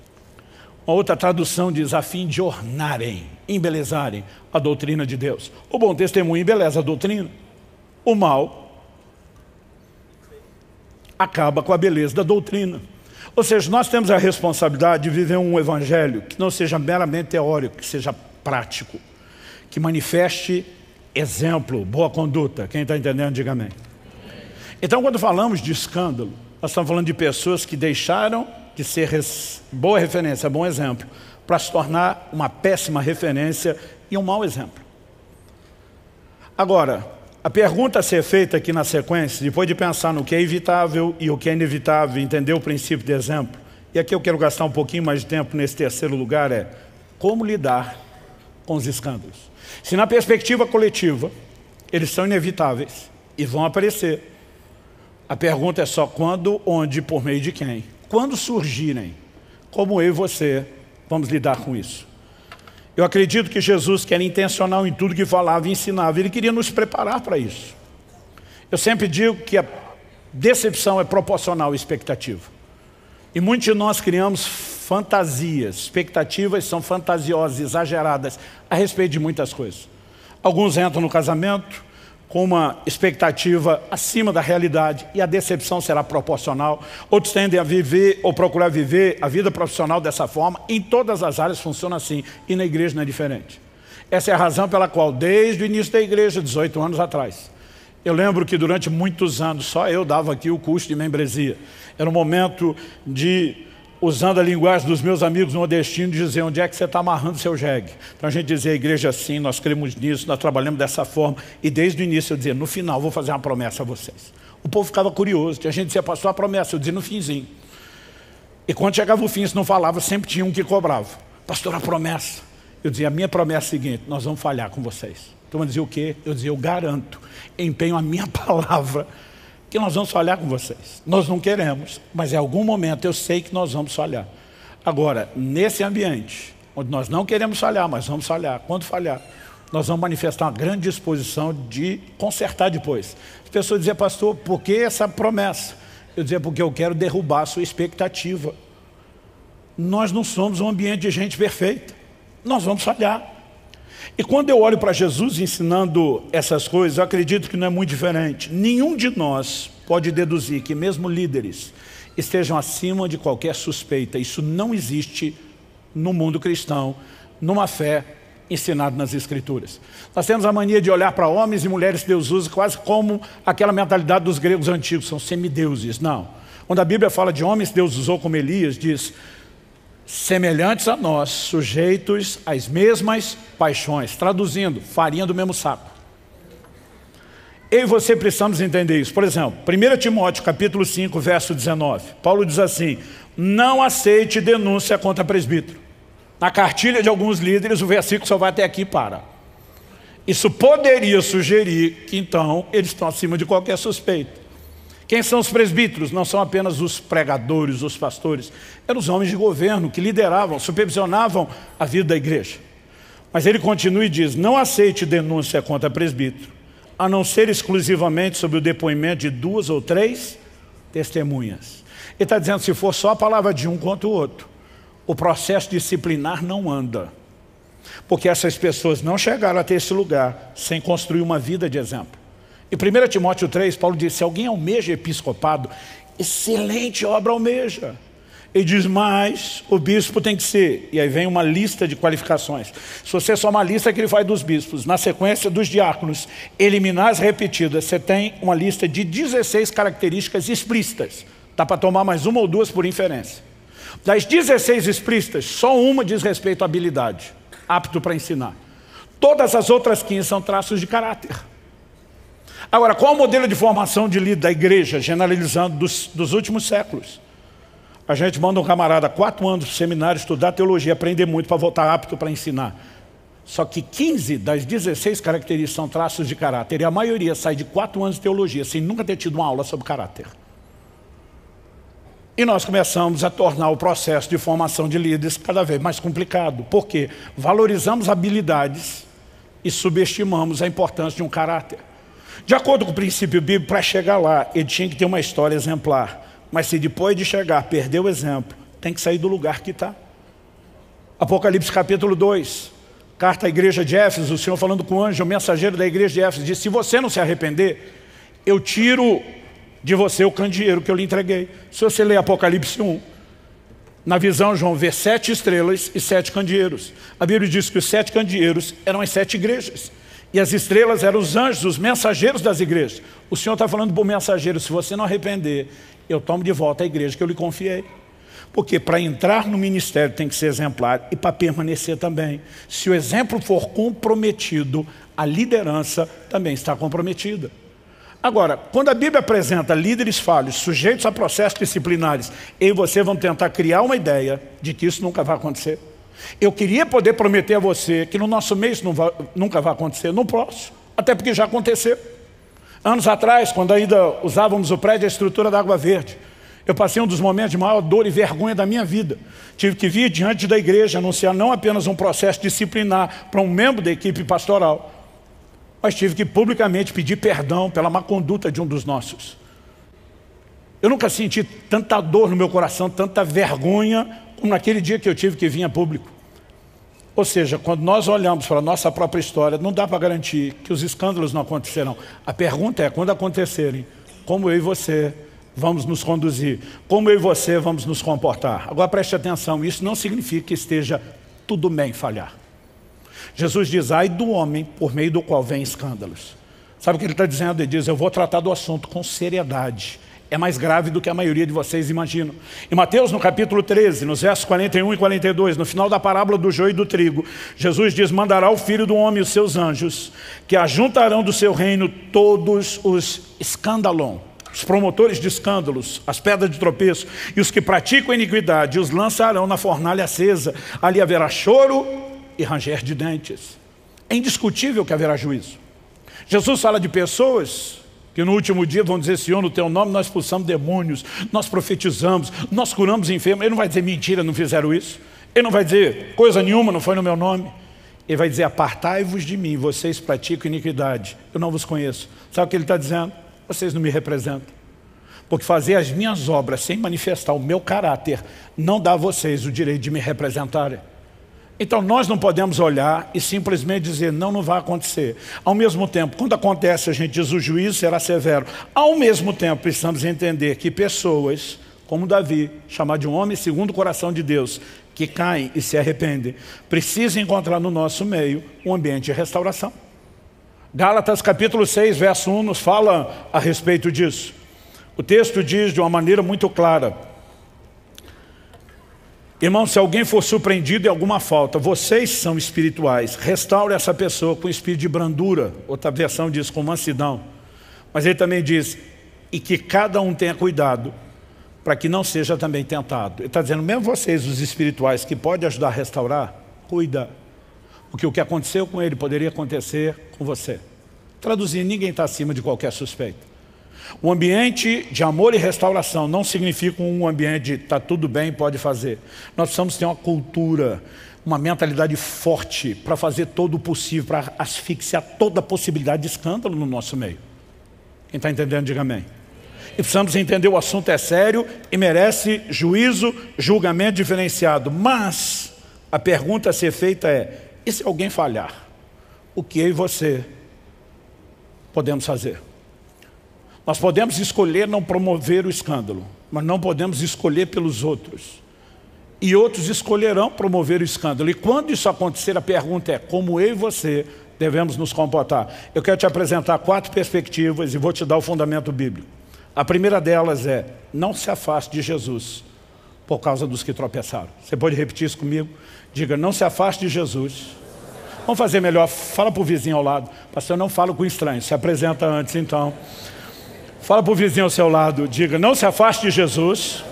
Uma outra tradução diz, a fim de ornarem, embelezarem a doutrina de Deus. O bom testemunho embeleza a doutrina. O mal acaba com a beleza da doutrina. Ou seja, nós temos a responsabilidade de viver um evangelho que não seja meramente teórico, que seja prático, que manifeste exemplo, boa conduta. Quem está entendendo, diga amém. Então, quando falamos de escândalo, nós estamos falando de pessoas que deixaram de ser boa referência, bom exemplo, para se tornar uma péssima referência e um mau exemplo. Agora, a pergunta a ser feita aqui na sequência, depois de pensar no que é evitável e o que é inevitável, entender o princípio de exemplo, e aqui eu quero gastar um pouquinho mais de tempo nesse terceiro lugar, é como lidar com os escândalos. Se na perspectiva coletiva, eles são inevitáveis e vão aparecer, a pergunta é só quando, onde, por meio de quem? Quando surgirem, como eu e você vamos lidar com isso? Eu acredito que Jesus, que era intencional em tudo que falava e ensinava, ele queria nos preparar para isso. Eu sempre digo que a decepção é proporcional à expectativa. E muitos de nós criamos fantasias, expectativas são fantasiosas, exageradas, a respeito de muitas coisas. Alguns entram no casamento com uma expectativa acima da realidade e a decepção será proporcional. Outros tendem a viver ou procurar viver a vida profissional dessa forma. Em todas as áreas funciona assim e na igreja não é diferente. Essa é a razão pela qual, desde o início da igreja, 18 anos atrás, eu lembro que durante muitos anos só eu dava aqui o curso de membresia. Era um momento de usando a linguagem dos meus amigos nordestinos, dizer onde é que você está amarrando seu jegue. Então a gente dizia, a igreja assim, nós cremos nisso, nós trabalhamos dessa forma. E desde o início eu dizia, no final vou fazer uma promessa a vocês. O povo ficava curioso, a gente dizia, pastor, a promessa, eu dizia no finzinho. E quando chegava o fim, se não falava, sempre tinha um que cobrava. Pastor, a promessa. Eu dizia, a minha promessa é a seguinte, nós vamos falhar com vocês. Então eu dizia o quê? Eu dizia, eu garanto, empenho a minha palavra que nós vamos falhar com vocês. Nós não queremos, mas em algum momento eu sei que nós vamos falhar. Agora, nesse ambiente, onde nós não queremos falhar, mas vamos falhar, quando falhar, nós vamos manifestar uma grande disposição de consertar depois. As pessoas diziam, pastor, por que essa promessa? Eu dizia, porque eu quero derrubar a sua expectativa. Nós não somos um ambiente de gente perfeita. Nós vamos falhar. E quando eu olho para Jesus ensinando essas coisas, eu acredito que não é muito diferente. Nenhum de nós pode deduzir que mesmo líderes estejam acima de qualquer suspeita. Isso não existe no mundo cristão, numa fé ensinada nas Escrituras. Nós temos a mania de olhar para homens e mulheres que Deus usa quase como aquela mentalidade dos gregos antigos, são semideuses. Não. Quando a Bíblia fala de homens Deus usou como Elias, diz semelhantes a nós, sujeitos às mesmas paixões. Traduzindo, farinha do mesmo saco. Eu e você precisamos entender isso. Por exemplo, 1 Timóteo capítulo 5, verso 19. Paulo diz assim, não aceite denúncia contra presbítero. Na cartilha de alguns líderes, o versículo só vai até aqui para. Isso poderia sugerir que então eles estão acima de qualquer suspeita. Quem são os presbíteros? Não são apenas os pregadores, os pastores. Eram os homens de governo que lideravam, supervisionavam a vida da igreja. Mas ele continua e diz, não aceite denúncia contra presbítero, a não ser exclusivamente sobre o depoimento de duas ou três testemunhas. Ele está dizendo, se for só a palavra de um contra o outro, o processo disciplinar não anda. Porque essas pessoas não chegaram até esse lugar sem construir uma vida de exemplo. Em 1 Timóteo 3, Paulo diz, se alguém almeja episcopado, excelente obra almeja. Ele diz, mas o bispo tem que ser. E aí vem uma lista de qualificações. Se você só uma lista que ele faz dos bispos, na sequência dos diáconos, eliminar as repetidas, você tem uma lista de 16 características explícitas. Dá para tomar mais uma ou duas por inferência. Das 16 explícitas, só uma diz respeito à habilidade, apto para ensinar. Todas as outras 15 são traços de caráter. Agora, qual o modelo de formação de líder da igreja, generalizando dos, dos últimos séculos? A gente manda um camarada quatro anos para o seminário estudar teologia, aprender muito para voltar apto para ensinar. Só que 15 das 16 características são traços de caráter e a maioria sai de quatro anos de teologia sem nunca ter tido uma aula sobre caráter. E nós começamos a tornar o processo de formação de líderes cada vez mais complicado. Por quê? Valorizamos habilidades e subestimamos a importância de um caráter. De acordo com o princípio bíblico, para chegar lá, ele tinha que ter uma história exemplar. Mas se depois de chegar, perder o exemplo, tem que sair do lugar que está. Apocalipse capítulo 2, carta à igreja de Éfeso, o Senhor falando com o anjo, o mensageiro da igreja de Éfeso, disse, se você não se arrepender, eu tiro de você o candeeiro que eu lhe entreguei. Se você ler Apocalipse 1, na visão João vê sete estrelas e sete candeeiros. A Bíblia diz que os sete candeeiros eram as sete igrejas. E as estrelas eram os anjos, os mensageiros das igrejas. O Senhor está falando para o mensageiro, se você não arrepender, eu tomo de volta a igreja que eu lhe confiei. Porque para entrar no ministério tem que ser exemplar e para permanecer também. Se o exemplo for comprometido, a liderança também está comprometida. Agora, quando a Bíblia apresenta líderes falhos, sujeitos a processos disciplinares, eu e você vão tentar criar uma ideia de que isso nunca vai acontecer. Eu queria poder prometer a você que no nosso mês vai, nunca vai acontecer, não posso, até porque já aconteceu. Anos atrás, quando ainda usávamos o prédio a estrutura da Água Verde, Eu passei um dos momentos de maior dor e vergonha da minha vida. Tive que vir diante da igreja anunciar não apenas um processo disciplinar para um membro da equipe pastoral, mas tive que publicamente pedir perdão pela má conduta de um dos nossos. Eu nunca senti tanta dor no meu coração, tanta vergonha, como naquele dia que eu tive que vir a público. Ou seja, quando nós olhamos para a nossa própria história, não dá para garantir que os escândalos não acontecerão. A pergunta é, quando acontecerem, como eu e você vamos nos conduzir? Como eu e você vamos nos comportar? Agora preste atenção, isso não significa que esteja tudo bem falhar. Jesus diz, ai do homem por meio do qual vem escândalos. Sabe o que ele está dizendo? Ele diz, eu vou tratar do assunto com seriedade. É mais grave do que a maioria de vocês imaginam. Em Mateus, no capítulo 13, nos versos 41 e 42, no final da parábola do joio e do trigo, Jesus diz, mandará o Filho do Homem os seus anjos, que ajuntarão do seu reino todos os escandalon, os promotores de escândalos, as pedras de tropeço, e os que praticam iniquidade, os lançarão na fornalha acesa. Ali haverá choro e ranger de dentes. É indiscutível que haverá juízo. Jesus fala de pessoas que no último dia vão dizer, Senhor, no teu nome nós expulsamos demônios, nós profetizamos, nós curamos enfermos. Ele não vai dizer mentira, não fizeram isso. Ele não vai dizer coisa nenhuma, não foi no meu nome. Ele vai dizer, apartai-vos de mim, vocês praticam iniquidade. Eu não vos conheço. Sabe o que ele está dizendo? Vocês não me representam. Porque fazer as minhas obras sem manifestar o meu caráter não dá a vocês o direito de me representarem. Então nós não podemos olhar e simplesmente dizer, não, não vai acontecer. Ao mesmo tempo, quando acontece, a gente diz, o juízo será severo. Ao mesmo tempo, precisamos entender que pessoas, como Davi, chamado de um homem segundo o coração de Deus, que caem e se arrependem, precisam encontrar no nosso meio um ambiente de restauração. Gálatas capítulo 6, verso 1, nos fala a respeito disso. O texto diz de uma maneira muito clara, Irmão, se alguém for surpreendido em alguma falta, vocês são espirituais, restaure essa pessoa com espírito de brandura, outra versão diz com mansidão. Mas ele também diz, e que cada um tenha cuidado, para que não seja também tentado. Ele está dizendo, mesmo vocês, os espirituais, que podem ajudar a restaurar, cuida. Porque o que aconteceu com ele poderia acontecer com você. Traduzindo, ninguém está acima de qualquer suspeito. O ambiente de amor e restauração não significa um ambiente de está tudo bem, pode fazer. Nós precisamos ter uma cultura, uma mentalidade forte para fazer todo o possível, para asfixiar toda possibilidade de escândalo no nosso meio. Quem está entendendo, diga amém. E precisamos entender o assunto é sério e merece juízo, julgamento diferenciado. Mas a pergunta a ser feita é, e se alguém falhar? O que eu e você podemos fazer? Nós podemos escolher não promover o escândalo, mas não podemos escolher pelos outros. E outros escolherão promover o escândalo. E quando isso acontecer, a pergunta é como eu e você devemos nos comportar. Eu quero te apresentar quatro perspectivas e vou te dar o fundamento bíblico. A primeira delas é, não se afaste de Jesus por causa dos que tropeçaram. Você pode repetir isso comigo? Diga, não se afaste de Jesus. Vamos fazer melhor, fala para o vizinho ao lado. Pastor, não falo com estranho, se apresenta antes então. Fala para o vizinho ao seu lado, diga, não se afaste de Jesus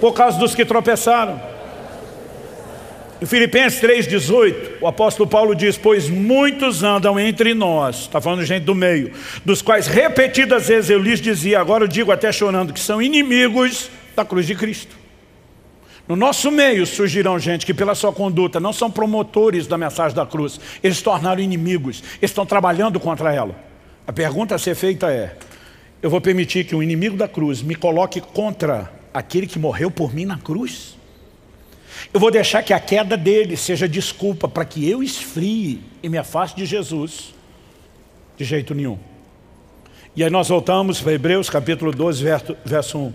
por causa dos que tropeçaram. Em Filipenses 3,18, o apóstolo Paulo diz, pois muitos andam entre nós, está falando gente do meio, dos quais repetidas vezes eu lhes dizia, agora eu digo até chorando, que são inimigos da cruz de Cristo. No nosso meio surgirão gente que pela sua conduta não são promotores da mensagem da cruz, eles se tornaram inimigos, eles estão trabalhando contra ela. A pergunta a ser feita é, eu vou permitir que o inimigo da cruz me coloque contra aquele que morreu por mim na cruz? Eu vou deixar que a queda dele seja desculpa para que eu esfrie e me afaste de Jesus? De jeito nenhum. E aí nós voltamos para Hebreus capítulo 12, verso 1.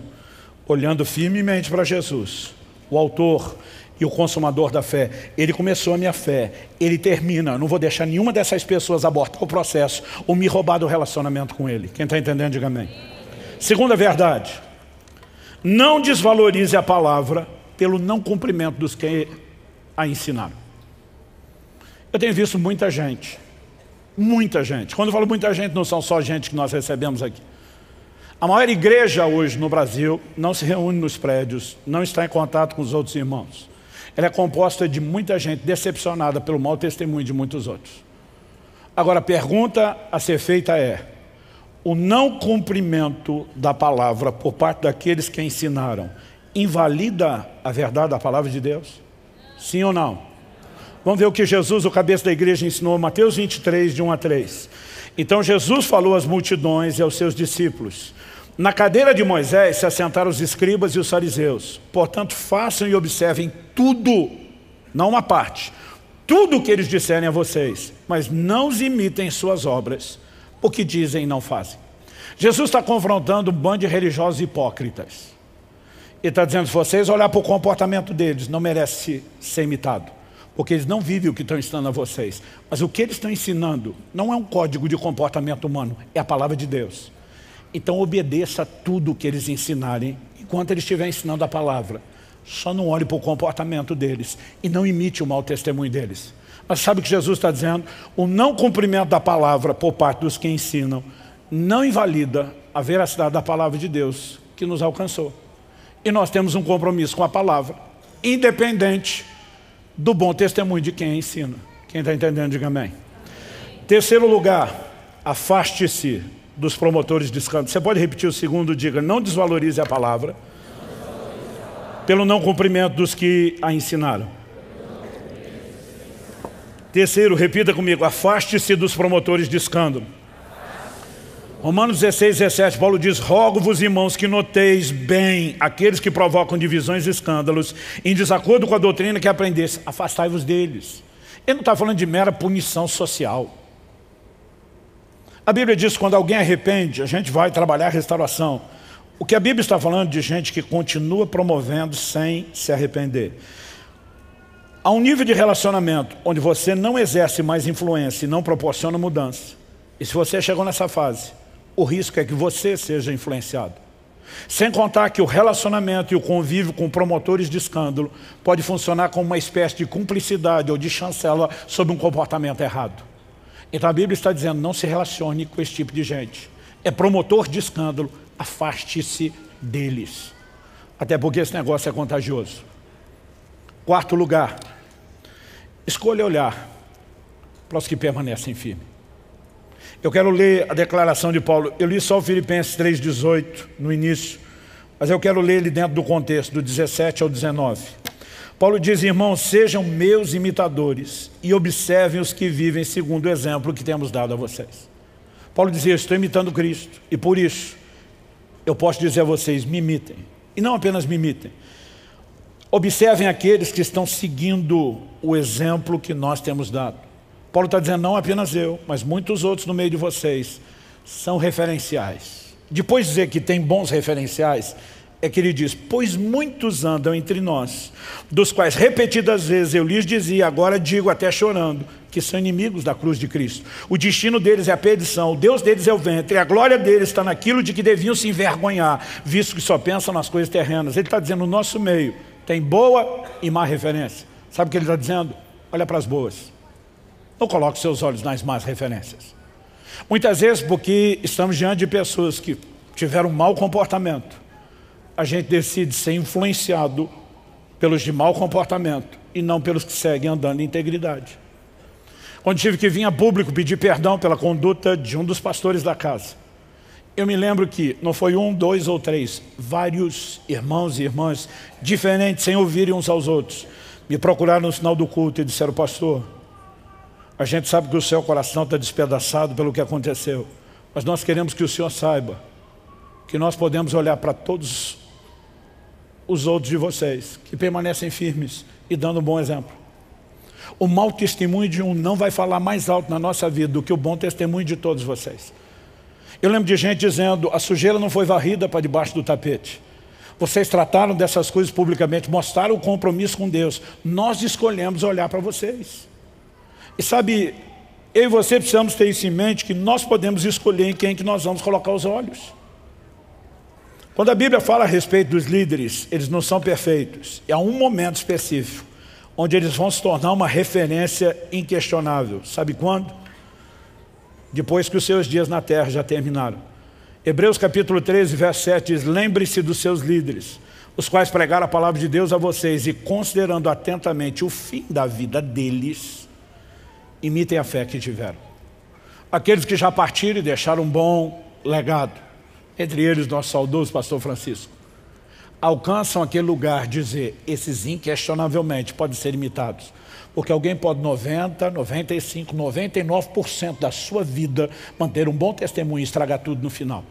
Olhando firmemente para Jesus, o autor e o consumador da fé. Ele começou a minha fé, ele termina. Não vou deixar nenhuma dessas pessoas abortar o processo ou me roubar do relacionamento com ele. Quem está entendendo, diga amém. Segunda verdade, não desvalorize a palavra pelo não cumprimento dos que a ensinaram. Eu tenho visto muita gente, muita gente. Quando eu falo muita gente, não são só gente que nós recebemos aqui. A maior igreja hoje no Brasil não se reúne nos prédios, não está em contato com os outros irmãos ela é composta de muita gente decepcionada pelo mau testemunho de muitos outros. Agora, a pergunta a ser feita é, o não cumprimento da palavra por parte daqueles que ensinaram invalida a verdade da palavra de Deus? Sim ou não? Vamos ver o que Jesus, o cabeça da igreja, ensinou, Mateus 23, de 1 a 3. Então Jesus falou às multidões e aos seus discípulos, na cadeira de Moisés se assentaram os escribas e os fariseus. Portanto, façam e observem tudo, não uma parte, tudo o que eles disserem a vocês, mas não os imitem suas obras, o que dizem e não fazem. Jesus está confrontando um bando de religiosos hipócritas. Ele está dizendo, vocês olhar para o comportamento deles, não merece ser imitado. Porque eles não vivem o que estão ensinando a vocês. Mas o que eles estão ensinando não é um código de comportamento humano, é a palavra de Deus. Então obedeça tudo que eles ensinarem, enquanto eles estiverem ensinando a palavra. Só não olhe para o comportamento deles e não imite o mau testemunho deles. Mas sabe o que Jesus está dizendo? O não cumprimento da palavra por parte dos que ensinam não invalida a veracidade da palavra de Deus que nos alcançou. E nós temos um compromisso com a palavra, independente do bom testemunho de quem ensina. Quem está entendendo, diga amém. Terceiro lugar, afaste-se dos promotores de escândalo. Você pode repetir o segundo, diga, não desvalorize a palavra, pelo não cumprimento dos que a ensinaram. Terceiro, repita comigo, afaste-se dos promotores de escândalo. Romanos 16, 17, Paulo diz, rogo-vos, irmãos, que noteis bem aqueles que provocam divisões e escândalos, em desacordo com a doutrina que aprendesse, afastai-vos deles. Ele não está falando de mera punição social. A Bíblia diz que quando alguém arrepende, a gente vai trabalhar a restauração. O que a Bíblia está falando de gente que continua promovendo sem se arrepender. Há um nível de relacionamento onde você não exerce mais influência e não proporciona mudança. E se você chegou nessa fase, o risco é que você seja influenciado. Sem contar que o relacionamento e o convívio com promotores de escândalo pode funcionar como uma espécie de cumplicidade ou de chancela sobre um comportamento errado. Então a Bíblia está dizendo, não se relacione com esse tipo de gente. É promotor de escândalo, afaste-se deles. Até porque esse negócio é contagioso. Quarto lugar, escolha olhar para os que permanecem firmes. Eu quero ler a declaração de Paulo. Eu li só o Filipenses 3,18 no início, mas eu quero ler ele dentro do contexto, do 17 ao 19. Paulo diz, irmãos, sejam meus imitadores e observem os que vivem segundo o exemplo que temos dado a vocês. Paulo dizia, estou imitando Cristo e por isso eu posso dizer a vocês, me imitem. E não apenas me imitem. Observem aqueles que estão seguindo o exemplo que nós temos dado. Paulo está dizendo, não apenas eu, mas muitos outros no meio de vocês são referenciais. Depois de dizer que tem bons referenciais, é que ele diz, pois muitos andam entre nós, dos quais repetidas vezes eu lhes dizia, agora digo até chorando, que são inimigos da cruz de Cristo. O destino deles é a perdição, o Deus deles é o ventre, a glória deles está naquilo de que deviam se envergonhar, visto que só pensam nas coisas terrenas. Ele está dizendo, no nosso meio tem boa e má referência. Sabe o que ele está dizendo? Olha para as boas. Não coloque seus olhos nas más referências. Muitas vezes porque estamos diante de pessoas que tiveram um mau comportamento, a gente decide ser influenciado pelos de mau comportamento e não pelos que seguem andando em integridade. Quando tive que vir a público pedir perdão pela conduta de um dos pastores da casa, eu me lembro que não foi um, dois ou três, vários irmãos e irmãs diferentes, sem ouvirem uns aos outros, me procuraram no final do culto e disseram, pastor, a gente sabe que o seu coração está despedaçado pelo que aconteceu, mas nós queremos que o senhor saiba que nós podemos olhar para todos os outros de vocês, que permanecem firmes e dando um bom exemplo. O mau testemunho de um não vai falar mais alto na nossa vida do que o bom testemunho de todos vocês. Eu lembro de gente dizendo, a sujeira não foi varrida para debaixo do tapete. Vocês trataram dessas coisas publicamente, mostraram o compromisso com Deus. Nós escolhemos olhar para vocês. E sabe, eu e você precisamos ter isso em mente, que nós podemos escolher em quem que nós vamos colocar os olhos. Quando a Bíblia fala a respeito dos líderes, eles não são perfeitos. E há um momento específico, onde eles vão se tornar uma referência inquestionável. Sabe quando? Depois que os seus dias na terra já terminaram. Hebreus capítulo 13, verso 7 diz, lembre-se dos seus líderes, os quais pregaram a palavra de Deus a vocês, e considerando atentamente o fim da vida deles, imitem a fé que tiveram. Aqueles que já partiram e deixaram um bom legado, entre eles nosso saudoso pastor Francisco, alcançam aquele lugar, dizer, esses inquestionavelmente podem ser imitados. Porque alguém pode 90, 95, 99% da sua vida manter um bom testemunho e estragar tudo no final.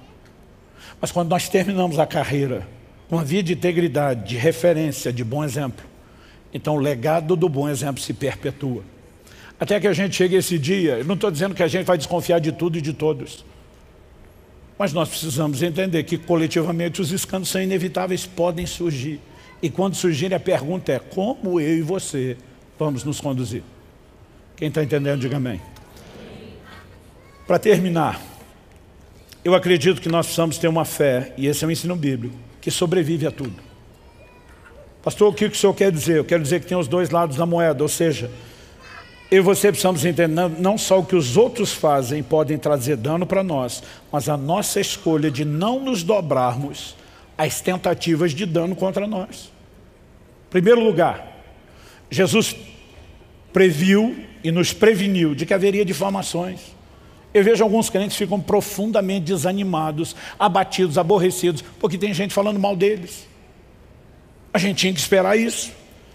Mas quando nós terminamos a carreira com uma vida de integridade, de referência, de bom exemplo, então o legado do bom exemplo se perpetua. Até que a gente chegue esse dia, eu não estou dizendo que a gente vai desconfiar de tudo e de todos. Mas nós precisamos entender que coletivamente os escândalos são inevitáveis, podem surgir. E quando surgirem, a pergunta é como eu e você vamos nos conduzir? Quem está entendendo, diga amém. Para terminar, eu acredito que nós precisamos ter uma fé, e esse é o ensino bíblico, que sobrevive a tudo. Pastor, o que o senhor quer dizer? Eu quero dizer que tem os dois lados da moeda, ou seja, eu e você precisamos entender não só o que os outros fazem podem trazer dano para nós, mas a nossa escolha de não nos dobrarmos às tentativas de dano contra nós. Em primeiro lugar, Jesus previu e nos preveniu de que haveria difamações. Eu vejo alguns crentes ficam profundamente desanimados, abatidos, aborrecidos, porque tem gente falando mal deles. A gente tinha que esperar isso.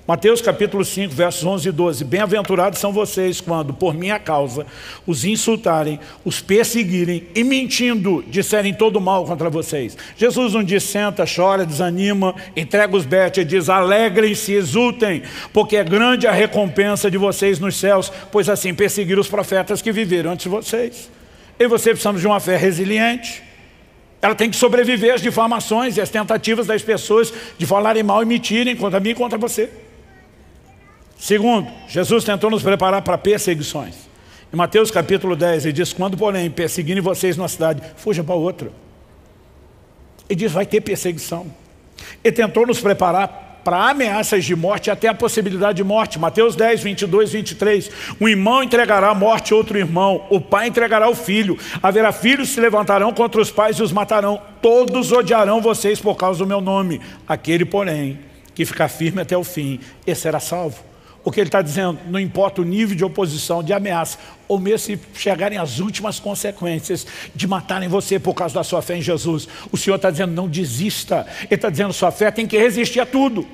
Mateus capítulo 5, versos 11 e 12. Bem-aventurados são vocês quando, por minha causa, os insultarem, os perseguirem e mentindo, disserem todo mal contra vocês. Jesus um dia senta, chora, desanima, entrega os betes e diz, alegrem-se, exultem, porque é grande a recompensa de vocês nos céus, pois assim perseguiram os profetas que viveram antes de vocês. E você precisamos de uma fé resiliente, ela tem que sobreviver às difamações e às tentativas das pessoas de falarem mal e mentirem contra mim e contra você. Segundo, Jesus tentou nos preparar para perseguições. Em Mateus capítulo 10, ele diz, quando porém perseguirem vocês numa cidade, fuja para outra. Ele diz, vai ter perseguição. Ele tentou nos preparar para ameaças de morte até a possibilidade de morte. Mateus 10, 22, 23. Um irmão entregará a morte outro irmão, o pai entregará o filho. Haverá filhos que se levantarão contra os pais e os matarão. Todos odiarão vocês por causa do meu nome. Aquele, porém, que ficar firme até o fim, esse será salvo. O que ele está dizendo, não importa o nível de oposição, de ameaça, ou mesmo se chegarem as últimas consequências de matarem você por causa da sua fé em Jesus, o Senhor está dizendo, não desista. Ele está dizendo, sua fé tem que resistir a tudo.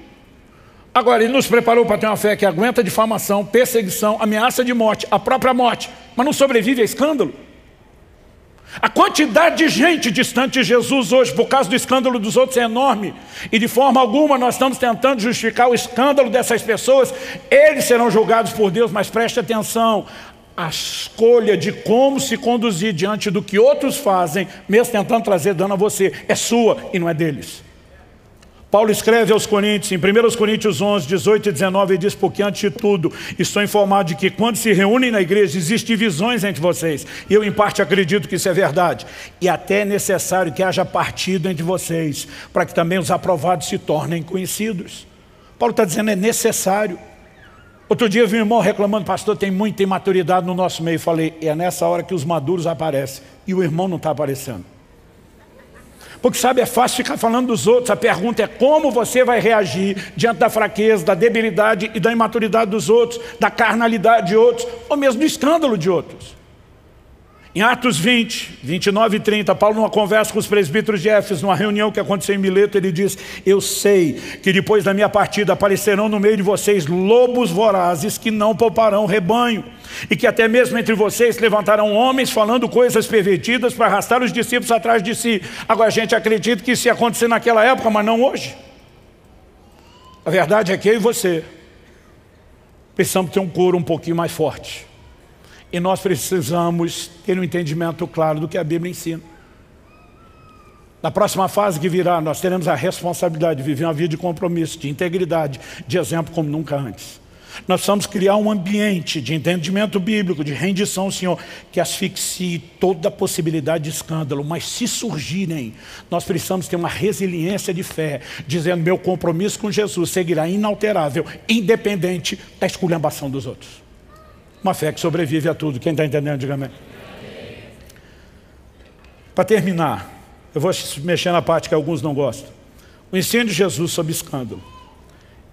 Agora, Ele nos preparou para ter uma fé que aguenta difamação, perseguição, ameaça de morte, a própria morte, mas não sobrevive a escândalo. A quantidade de gente distante de Jesus hoje, por causa do escândalo dos outros, é enorme. E de forma alguma nós estamos tentando justificar o escândalo dessas pessoas. Eles serão julgados por Deus, mas preste atenção. A escolha de como se conduzir diante do que outros fazem, mesmo tentando trazer dano a você, é sua e não é deles. Paulo escreve aos Coríntios, em 1 Coríntios 11, 18 e 19, ele diz, porque antes de tudo, estou informado de que quando se reúnem na igreja, existem divisões entre vocês. E eu, em parte, acredito que isso é verdade. E até é necessário que haja partido entre vocês, para que também os aprovados se tornem conhecidos. Paulo está dizendo, é necessário. Outro dia eu vi um irmão reclamando, pastor, tem muita imaturidade no nosso meio. Falei, é nessa hora que os maduros aparecem. E o irmão não está aparecendo. Porque sabe, é fácil ficar falando dos outros. A pergunta é como você vai reagir diante da fraqueza, da debilidade e da imaturidade dos outros, da carnalidade de outros, ou mesmo do escândalo de outros. Em Atos 20, 29 e 30, Paulo numa conversa com os presbíteros de Éfeso, numa reunião que aconteceu em Mileto, ele diz, eu sei que depois da minha partida aparecerão no meio de vocês lobos vorazes que não pouparão rebanho, e que até mesmo entre vocês levantarão homens falando coisas pervertidas para arrastar os discípulos atrás de si. Agora a gente acredita que isso ia acontecer naquela época, mas não hoje. A verdade é que eu e você precisamos ter um couro um pouquinho mais forte. E nós precisamos ter um entendimento claro do que a Bíblia ensina. Na próxima fase que virá, nós teremos a responsabilidade de viver uma vida de compromisso, de integridade, de exemplo como nunca antes. Nós precisamos criar um ambiente de entendimento bíblico, de rendição ao Senhor, que asfixie toda possibilidade de escândalo. Mas se surgirem, nós precisamos ter uma resiliência de fé, dizendo meu compromisso com Jesus seguirá inalterável, independente da esculhambação dos outros. Uma fé que sobrevive a tudo. Quem está entendendo, diga amém. Para terminar, eu vou mexer na parte que alguns não gostam. O ensino de Jesus sobre escândalo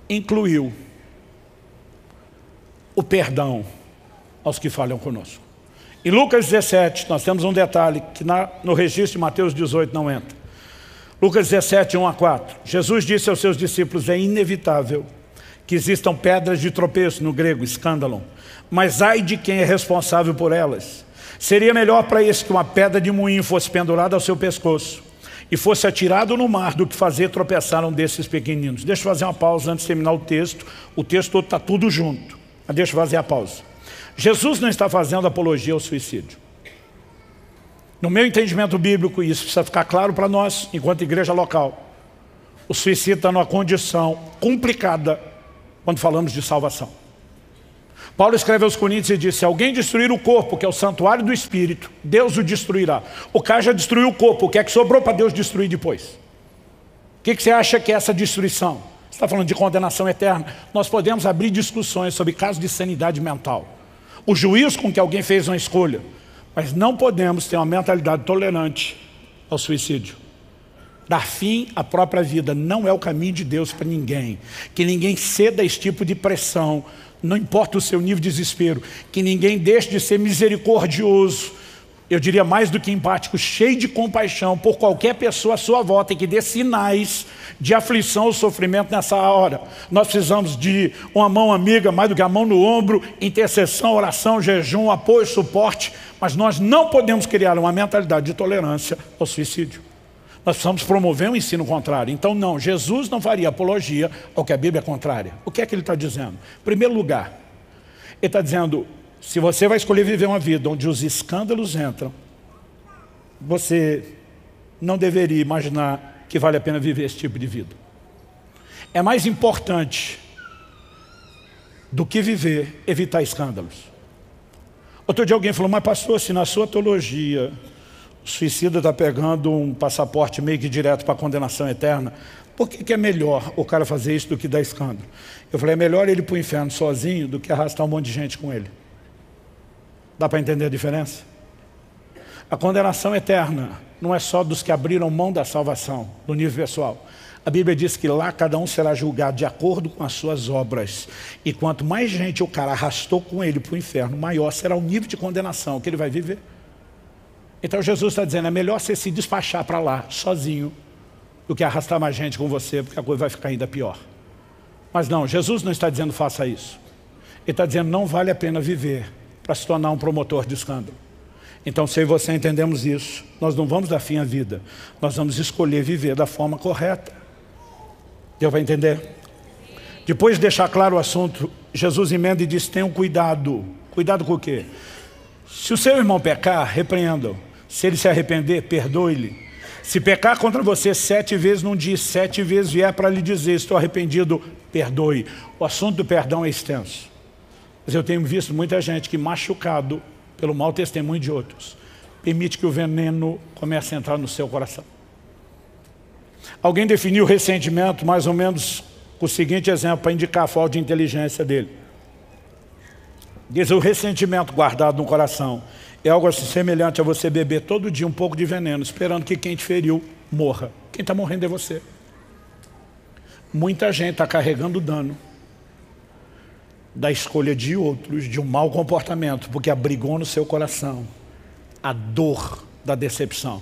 incluiu o perdão aos que falham conosco. Em Lucas 17, nós temos um detalhe que na, no registro de Mateus 18 não entra. Lucas 17, 1 a 4. Jesus disse aos seus discípulos, é inevitável que existam pedras de tropeço, no grego, escândalo, mas ai de quem é responsável por elas. Seria melhor para esse que uma pedra de moinho fosse pendurada ao seu pescoço e fosse atirado no mar do que fazer tropeçar um desses pequeninos. Deixa eu fazer uma pausa antes de terminar o texto. O texto todo está tudo junto. Mas deixa eu fazer a pausa. Jesus não está fazendo apologia ao suicídio. No meu entendimento bíblico, isso precisa ficar claro para nós, enquanto igreja local. O suicídio está numa condição complicada quando falamos de salvação. Paulo escreve aos Coríntios e diz, se alguém destruir o corpo, que é o santuário do Espírito, Deus o destruirá. O cara já destruiu o corpo, o que é que sobrou para Deus destruir depois? O que, que você acha que é essa destruição? Você está falando de condenação eterna. Nós podemos abrir discussões sobre casos de sanidade mental o juízo com que alguém fez uma escolha. Mas não podemos ter uma mentalidade tolerante ao suicídio. Dar fim à própria vida não é o caminho de Deus para ninguém. Que ninguém ceda a esse tipo de pressão, não importa o seu nível de desespero. Que ninguém deixe de ser misericordioso, eu diria mais do que empático, cheio de compaixão por qualquer pessoa à sua volta e que dê sinais de aflição ou sofrimento nessa hora. Nós precisamos de uma mão amiga, mais do que a mão no ombro, intercessão, oração, jejum, apoio, suporte, mas nós não podemos criar uma mentalidade de tolerância ao suicídio. Nós precisamos promover um ensino contrário. Então, não, Jesus não faria apologia ao que a Bíblia é contrária. O que é que ele está dizendo? Em primeiro lugar, ele está dizendo, se você vai escolher viver uma vida onde os escândalos entram, você não deveria imaginar que vale a pena viver esse tipo de vida. É mais importante do que viver, evitar escândalos. Outro dia alguém falou, mas pastor, se na sua teologia o suicida está pegando um passaporte meio que direto para a condenação eterna, por que, que, é melhor o cara fazer isso do que dar escândalo? Eu falei, é melhor ele ir para o inferno sozinho do que arrastar um monte de gente com ele. Dá para entender a diferença? A condenação eterna não é só dos que abriram mão da salvação, do nível pessoal. A Bíblia diz que lá cada um será julgado de acordo com as suas obras. E quanto mais gente o cara arrastou com ele para o inferno, maior será o nível de condenação que ele vai viver. Então Jesus está dizendo, é melhor você se despachar para lá, sozinho, do que arrastar mais gente com você, porque a coisa vai ficar ainda pior. Mas não, Jesus não está dizendo faça isso. Ele está dizendo não vale a pena viver para se tornar um promotor de escândalo. Então, se eu e você entendemos isso, nós não vamos dar fim à vida. Nós vamos escolher viver da forma correta. Deu para entender? Depois de deixar claro o assunto, Jesus emenda e diz, tenham cuidado. Cuidado com o quê? Se o seu irmão pecar, repreenda-o. Se ele se arrepender, perdoe-lhe. Se pecar contra você sete vezes num dia, sete vezes vier para lhe dizer, estou arrependido, perdoe. O assunto do perdão é extenso. Mas eu tenho visto muita gente que machucado pelo mau testemunho de outros, permite que o veneno comece a entrar no seu coração. Alguém definiu o ressentimento mais ou menos com o seguinte exemplo para indicar a falta de inteligência dele. Diz o ressentimento guardado no coração é algo assim semelhante a você beber todo dia um pouco de veneno, esperando que quem te feriu morra. Quem está morrendo é você. Muita gente está carregando dano da escolha de outros, de um mau comportamento, porque abrigou no seu coração a dor da decepção.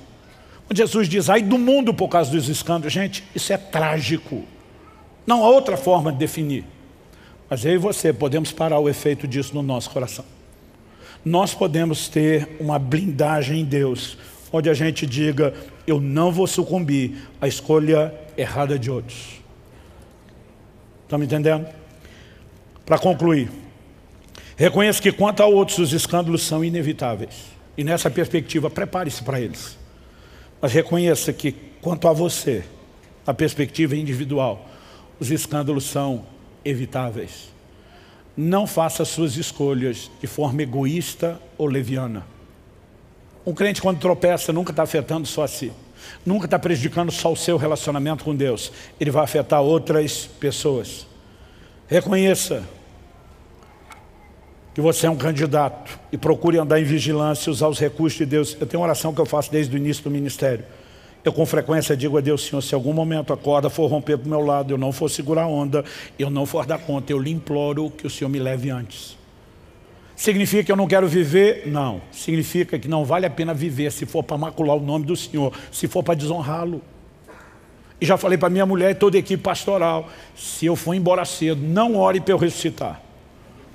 Quando Jesus diz, ai do mundo por causa dos escândalos, gente, isso é trágico. Não há outra forma de definir. Mas eu e você podemos parar o efeito disso no nosso coração. Nós podemos ter uma blindagem em Deus, onde a gente diga, eu não vou sucumbir à escolha errada de outros. Estão me entendendo? Para concluir, reconheça que quanto a outros os escândalos são inevitáveis. E nessa perspectiva, prepare-se para eles. Mas reconheça que quanto a você, a perspectiva individual, os escândalos são evitáveis. Não faça suas escolhas de forma egoísta ou leviana. Um crente quando tropeça nunca está afetando só a si. Nunca está prejudicando só o seu relacionamento com Deus. Ele vai afetar outras pessoas. Reconheça que você é um candidato e procure andar em vigilância, usar os recursos de Deus. Eu tenho uma oração que eu faço desde o início do ministério. Eu com frequência digo a Deus, Senhor, se algum momento a corda for romper para o meu lado, eu não for segurar a onda, eu não for dar conta, eu lhe imploro que o Senhor me leve antes. Significa que eu não quero viver? Não. Significa que não vale a pena viver se for para macular o nome do Senhor, se for para desonrá-lo. E já falei para minha mulher e toda a equipe pastoral, se eu for embora cedo, não ore para eu ressuscitar.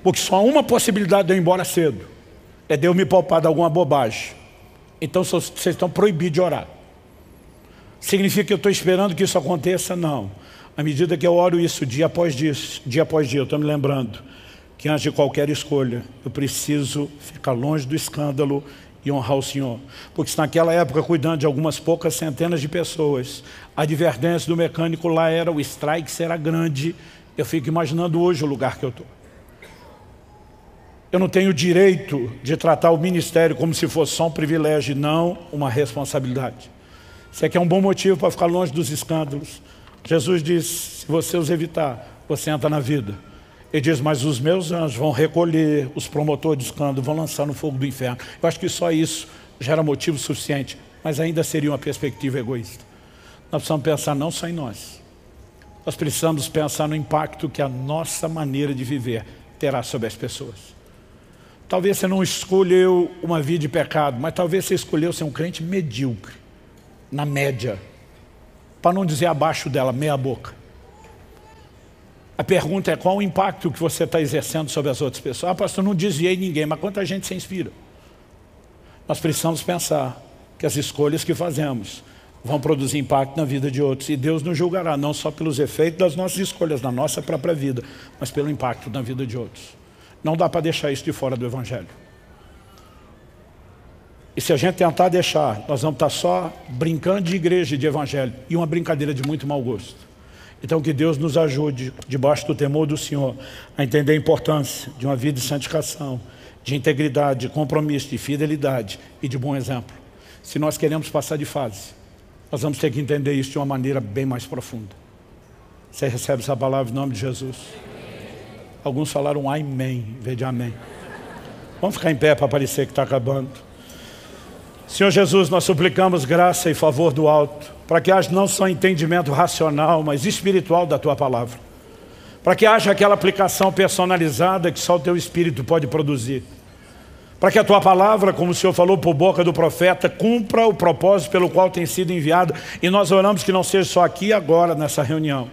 Porque só há uma possibilidade de eu ir embora cedo. É Deus me poupar de alguma bobagem. Então vocês estão proibidos de orar. Significa que eu estou esperando que isso aconteça? Não. À medida que eu oro isso dia após dia, dia após dia, eu estou me lembrando que antes de qualquer escolha, eu preciso ficar longe do escândalo e honrar o Senhor. Porque se naquela época, cuidando de algumas poucas centenas de pessoas, a advertência do mecânico lá era o strike será grande, eu fico imaginando hoje o lugar que eu estou. Eu não tenho direito de tratar o ministério como se fosse só um privilégio, não uma responsabilidade. Isso aqui é um bom motivo para ficar longe dos escândalos. Jesus diz, se você os evitar, você entra na vida. Ele diz, mas os meus anjos vão recolher os promotores de escândalo, vão lançar no fogo do inferno. Eu acho que só isso já era motivo suficiente, mas ainda seria uma perspectiva egoísta. Nós precisamos pensar não só em nós. Nós precisamos pensar no impacto que a nossa maneira de viver terá sobre as pessoas. Talvez você não escolheu uma vida de pecado, mas talvez você escolheu ser um crente medíocre, na média. Para não dizer abaixo dela, meia boca. A pergunta é qual o impacto que você está exercendo sobre as outras pessoas. Ah, pastor, não desviei ninguém, mas quanta gente se inspira? Nós precisamos pensar que as escolhas que fazemos vão produzir impacto na vida de outros. E Deus nos julgará não só pelos efeitos das nossas escolhas na nossa própria vida, mas pelo impacto na vida de outros. Não dá para deixar isso de fora do Evangelho. E se a gente tentar deixar, nós vamos estar só brincando de igreja e de Evangelho. E uma brincadeira de muito mau gosto. Então que Deus nos ajude, debaixo do temor do Senhor, a entender a importância de uma vida de santificação, de integridade, de compromisso, de fidelidade e de bom exemplo. Se nós queremos passar de fase, nós vamos ter que entender isso de uma maneira bem mais profunda. Você recebe essa palavra em nome de Jesus? Alguns falaram amém, em vez de amém. Vamos ficar em pé para parecer que está acabando. Senhor Jesus, nós suplicamos graça e favor do alto, para que haja não só entendimento racional, mas espiritual da Tua palavra. Para que haja aquela aplicação personalizada que só o Teu Espírito pode produzir. Para que a Tua palavra, como o Senhor falou por boca do profeta, cumpra o propósito pelo qual tem sido enviado. E nós oramos que não seja só aqui e agora, nessa reunião.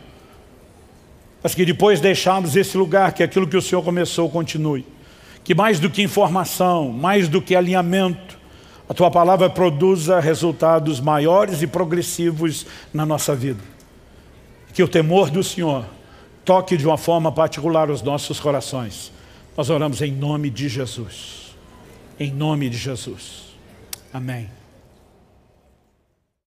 Mas que depois deixarmos esse lugar, que aquilo que o Senhor começou continue. Que mais do que informação, mais do que alinhamento, a Tua palavra produza resultados maiores e progressivos na nossa vida. Que o temor do Senhor toque de uma forma particular os nossos corações. Nós oramos em nome de Jesus. Em nome de Jesus. Amém.